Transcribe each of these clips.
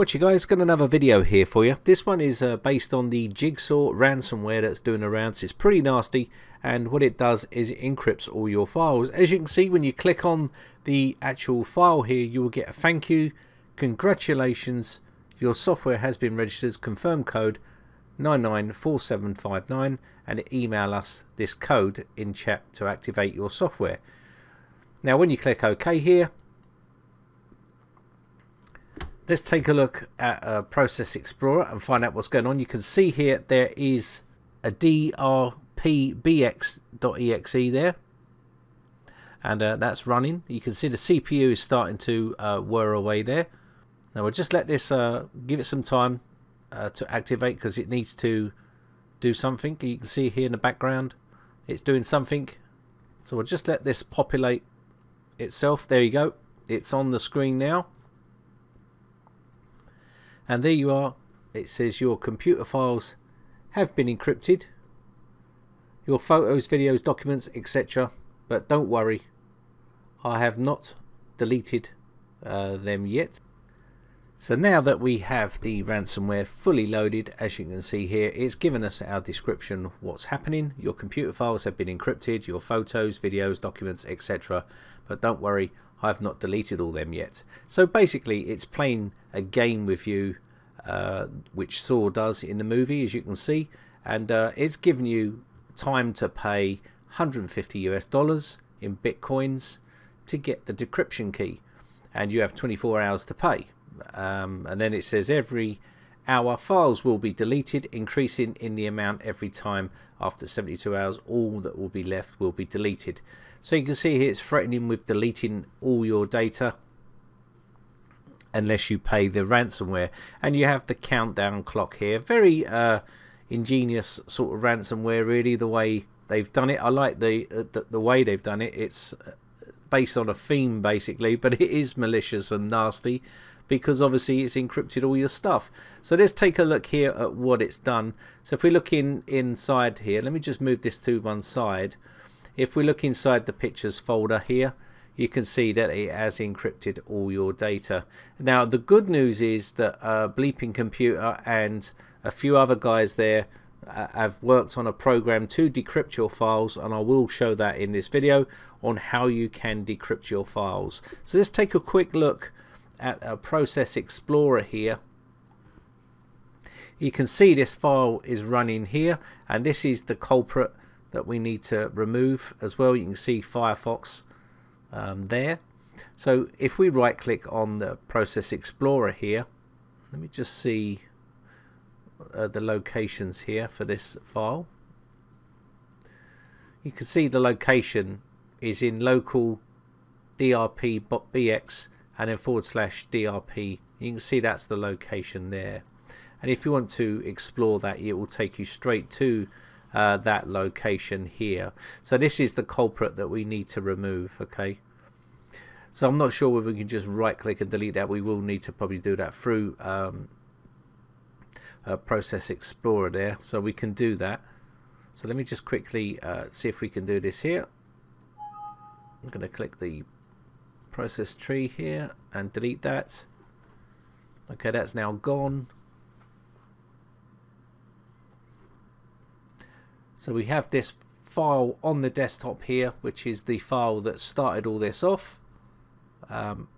What you guys, got another video here for you. This one is uh, based on the Jigsaw ransomware that's doing around. So it's pretty nasty and what it does is it encrypts all your files. As you can see when you click on the actual file here you will get a thank you, congratulations, your software has been registered, confirm code 994759 and email us this code in chat to activate your software. Now when you click OK here Let's take a look at uh, Process Explorer and find out what's going on. You can see here there is a drpbx.exe there and uh, that's running. You can see the CPU is starting to uh, whir away there. Now we'll just let this uh, give it some time uh, to activate because it needs to do something. You can see here in the background it's doing something. So we'll just let this populate itself. There you go. It's on the screen now and there you are. It says your computer files have been encrypted. Your photos videos documents etc but don't worry I have not deleted uh, them yet so now that we have the ransomware fully loaded as you can see here it's given us our description what's happening. Your computer files have been encrypted your photos videos documents etc but don't worry I've not deleted all them yet. So basically it's playing a game with you uh, which Saw does in the movie as you can see. And uh, it's giving you time to pay 150 US dollars in bitcoins to get the decryption key. And you have 24 hours to pay um, and then it says every hour files will be deleted increasing in the amount every time after 72 hours all that will be left will be deleted. So you can see here it's threatening with deleting all your data unless you pay the ransomware. And you have the countdown clock here. Very uh, ingenious sort of ransomware really the way they've done it. I like the, uh, the, the way they've done it. It's uh, based on a theme basically but it is malicious and nasty because obviously it's encrypted all your stuff so let's take a look here at what it's done so if we look in inside here let me just move this to one side if we look inside the pictures folder here you can see that it has encrypted all your data. Now the good news is that uh, Bleeping Computer and a few other guys there uh, have worked on a program to decrypt your files and I will show that in this video on how you can decrypt your files. So let's take a quick look at a Process Explorer here. You can see this file is running here and this is the culprit that we need to remove as well. You can see Firefox um, there. So if we right click on the process explorer here let me just see uh, the locations here for this file. You can see the location is in local drp.bx and then forward slash drp you can see that's the location there and if you want to explore that it will take you straight to uh, that location here. So this is the culprit that we need to remove, okay? So I'm not sure whether we can just right click and delete that. We will need to probably do that through um, Process Explorer there. So we can do that. So let me just quickly uh, see if we can do this here. I'm going to click the process tree here and delete that. Okay, that's now gone. So we have this file on the desktop here, which is the file that started all this off. Um,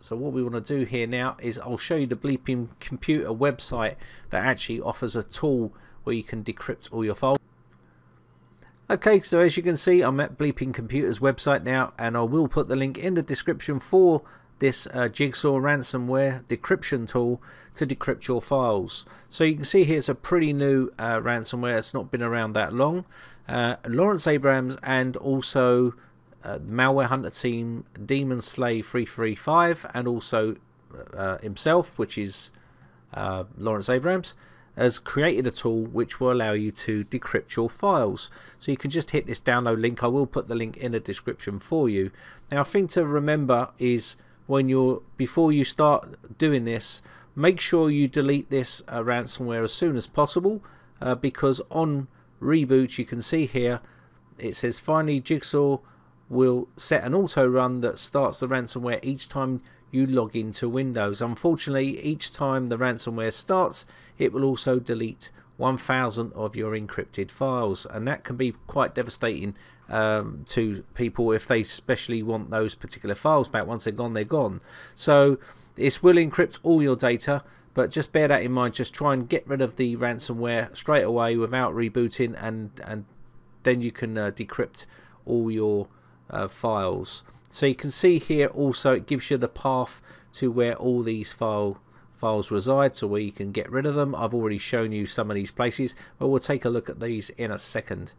so what we want to do here now is I'll show you the Bleeping Computer website that actually offers a tool where you can decrypt all your files. Okay, so as you can see, I'm at Bleeping Computer's website now, and I will put the link in the description for this uh, Jigsaw ransomware decryption tool to decrypt your files. So you can see here it's a pretty new uh, ransomware. It's not been around that long. Uh, Lawrence Abrams and also uh, malware hunter team Demon Slay 335 and also uh, himself, which is uh, Lawrence Abrams has created a tool which will allow you to decrypt your files. So you can just hit this download link. I will put the link in the description for you. Now, a thing to remember is when you're before you start doing this make sure you delete this uh, ransomware as soon as possible uh, because on reboot you can see here it says finally jigsaw will set an auto run that starts the ransomware each time you log into Windows. Unfortunately, each time the ransomware starts, it will also delete 1000 of your encrypted files, and that can be quite devastating um, to people if they especially want those particular files back. Once they're gone, they're gone. So this will encrypt all your data, but just bear that in mind. Just try and get rid of the ransomware straight away without rebooting, and and then you can uh, decrypt all your uh, files. So you can see here also it gives you the path to where all these file files reside so where you can get rid of them. I've already shown you some of these places but we'll take a look at these in a second.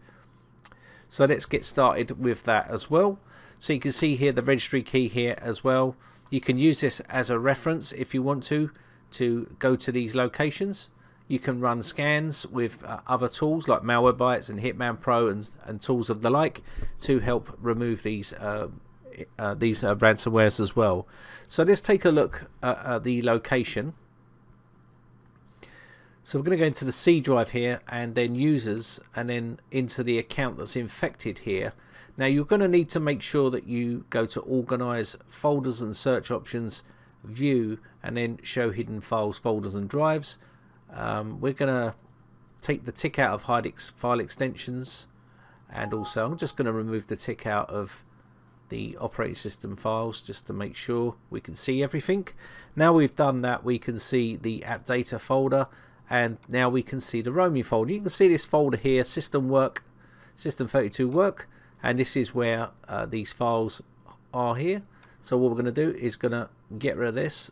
So let's get started with that as well. So you can see here the registry key here as well. You can use this as a reference if you want to to go to these locations. You can run scans with uh, other tools like Malwarebytes and Hitman Pro and, and tools of the like to help remove these uh, uh, these uh, ransomwares as well. So let's take a look at the location. So we're going to go into the C drive here and then users and then into the account that's infected here. Now you're going to need to make sure that you go to organize folders and search options, view and then show hidden files, folders and drives. Um, we're going to take the tick out of hide ex file extensions and also I'm just going to remove the tick out of the operating system files just to make sure we can see everything. Now we've done that we can see the app data folder and now we can see the roaming folder. You can see this folder here system work system 32 work and this is where uh, these files are here. So what we're going to do is going to get rid of this.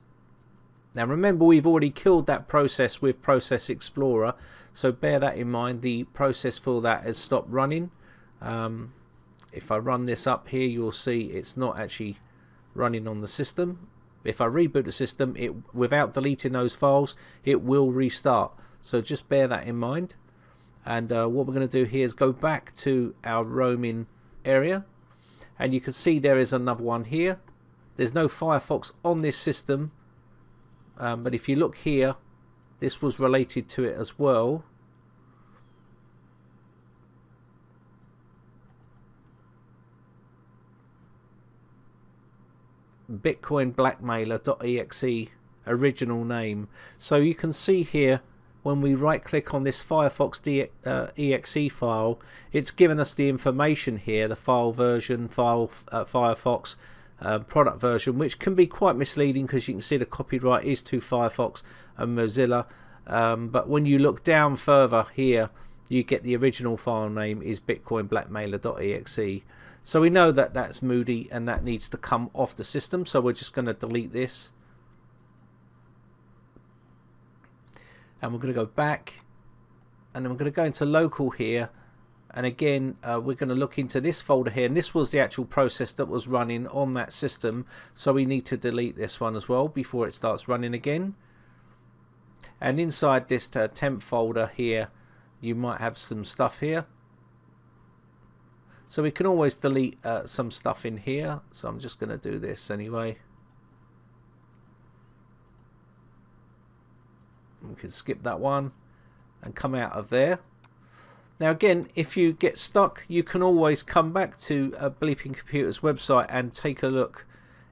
Now remember we've already killed that process with Process Explorer so bear that in mind the process for that has stopped running. Um, if I run this up here you'll see it's not actually running on the system. If I reboot the system it without deleting those files it will restart. So just bear that in mind. And uh, what we're going to do here is go back to our roaming area. And you can see there is another one here. There's no Firefox on this system. Um, but if you look here this was related to it as well bitcoinblackmailer.exe original name. So you can see here when we right click on this Firefox uh, exe file it's given us the information here the file version file uh, Firefox uh, product version which can be quite misleading because you can see the copyright is to Firefox and Mozilla um, but when you look down further here you get the original file name is bitcoinblackmailer.exe so we know that that's moody and that needs to come off the system. So we're just going to delete this. And we're going to go back. And then we're going to go into local here. And again, uh, we're going to look into this folder here. And this was the actual process that was running on that system. So we need to delete this one as well before it starts running again. And inside this uh, temp folder here, you might have some stuff here. So we can always delete uh, some stuff in here. So I'm just going to do this anyway. We can skip that one and come out of there. Now again, if you get stuck, you can always come back to a Bleeping Computers website and take a look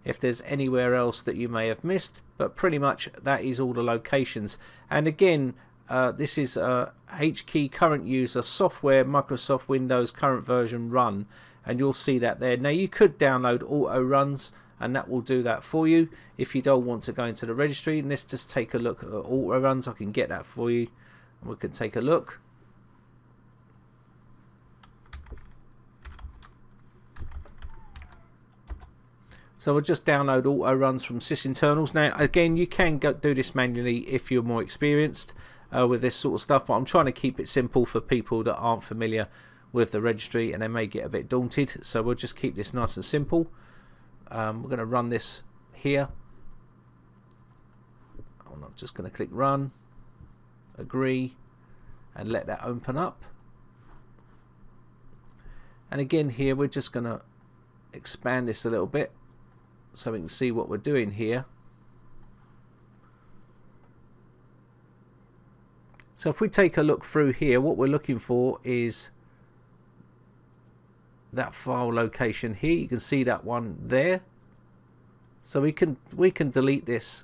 if there's anywhere else that you may have missed. But pretty much that is all the locations. And again, uh, this is a HKey current user software Microsoft Windows current version run. And you'll see that there. Now you could download Autoruns and that will do that for you. If you don't want to go into the registry and let's just take a look at Autoruns. I can get that for you. And we can take a look. So we'll just download Autoruns from sysinternals. Now again you can go do this manually if you're more experienced uh, with this sort of stuff but I'm trying to keep it simple for people that aren't familiar with the registry and they may get a bit daunted. So we'll just keep this nice and simple. Um, we're going to run this here. I'm just going to click run agree and let that open up. And again here we're just going to expand this a little bit so we can see what we're doing here So if we take a look through here, what we're looking for is that file location here. You can see that one there. So we can we can delete this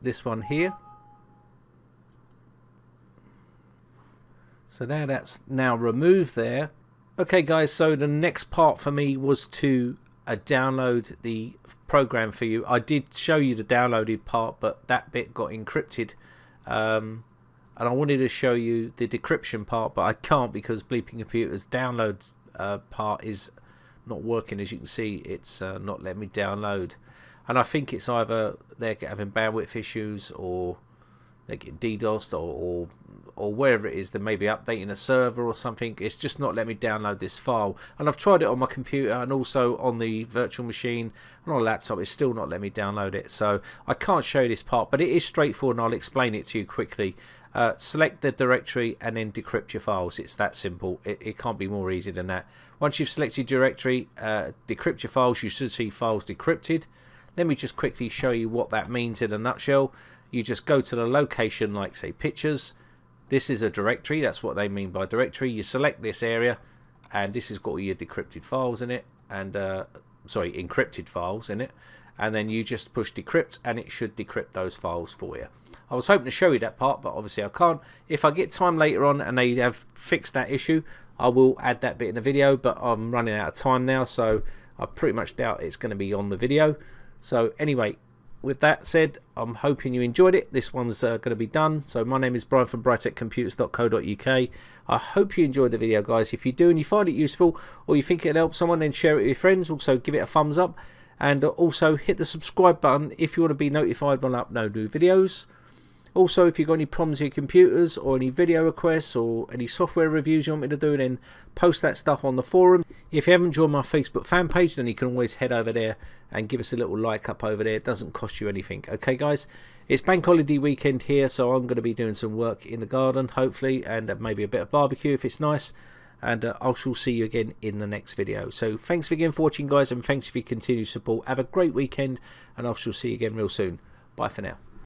this one here. So now that's now removed there. Okay guys, so the next part for me was to uh, download the program for you. I did show you the downloaded part, but that bit got encrypted. Um, and I wanted to show you the decryption part, but I can't because Bleeping Computer's download uh, part is not working. As you can see, it's uh, not letting me download. And I think it's either they're having bandwidth issues or they get DDoSed or, or or wherever it is, they may be updating a server or something. It's just not letting me download this file. And I've tried it on my computer and also on the virtual machine and on a laptop. It's still not letting me download it. So I can't show you this part, but it is straightforward and I'll explain it to you quickly. Uh, select the directory and then decrypt your files. It's that simple. It, it can't be more easy than that. Once you've selected directory, uh, decrypt your files. You should see files decrypted. Let me just quickly show you what that means in a nutshell. You just go to the location like say pictures this is a directory, that's what they mean by directory. You select this area and this has got all your decrypted files in it and uh, sorry encrypted files in it and then you just push decrypt and it should decrypt those files for you. I was hoping to show you that part but obviously I can't. If I get time later on and they have fixed that issue I will add that bit in the video but I'm running out of time now so I pretty much doubt it's going to be on the video. So anyway with that said, I'm hoping you enjoyed it. This one's uh, going to be done. So my name is Brian from briteccomputers.co.uk. I hope you enjoyed the video, guys. If you do and you find it useful or you think it'll help someone, then share it with your friends. Also, give it a thumbs up. And also hit the subscribe button if you want to be notified when I upload new videos. Also, if you've got any problems with your computers or any video requests or any software reviews you want me to do, then post that stuff on the forum. If you haven't joined my Facebook fan page, then you can always head over there and give us a little like up over there. It doesn't cost you anything. Okay, guys? It's bank holiday weekend here, so I'm going to be doing some work in the garden, hopefully, and maybe a bit of barbecue if it's nice. And uh, I shall see you again in the next video. So thanks again for watching, guys, and thanks for your continued support. Have a great weekend, and I shall see you again real soon. Bye for now.